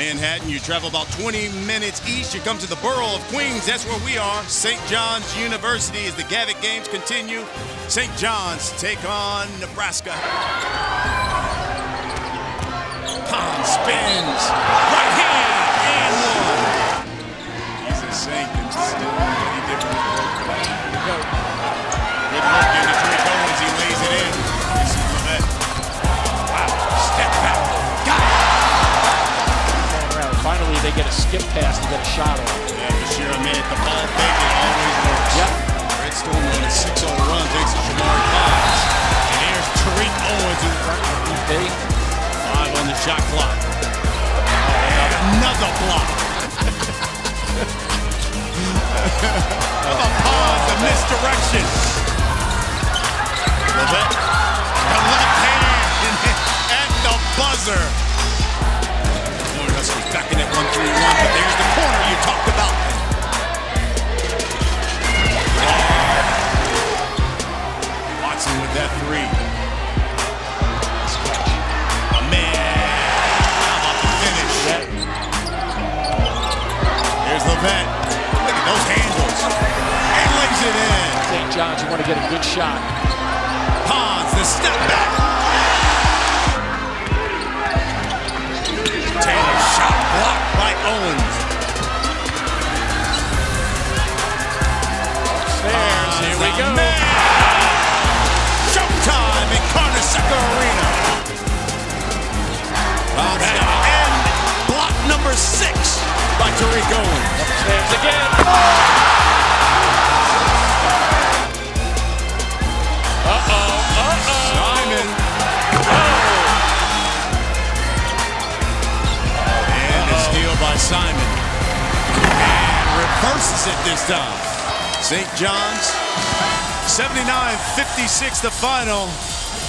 Manhattan, you travel about 20 minutes east. You come to the borough of Queens. That's where we are. St. John's University as the Gavitt games continue. St. John's take on Nebraska. Pond spins. Right hand and one. He's. Good they get a skip pass to get a shot off. Yeah, Bashir Ahmed, the ball fake, it always works. Yep. Red Storm on a 6-0 run takes it Fox. And here's Tariq Owens, who's He's big. five on the shot clock. And another block. About pause the misdirection? Watson with that three. Man, how about the finish? Here's LoVett. Look at those handles. And lays it in. St. John's, you want to get a good shot. Ponds, the step back. Six by Tariq Owens. Upstairs again. Uh-oh, uh-oh. Simon. Oh. And a steal by Simon. And reverses it this time. St. John's, 79-56 the final.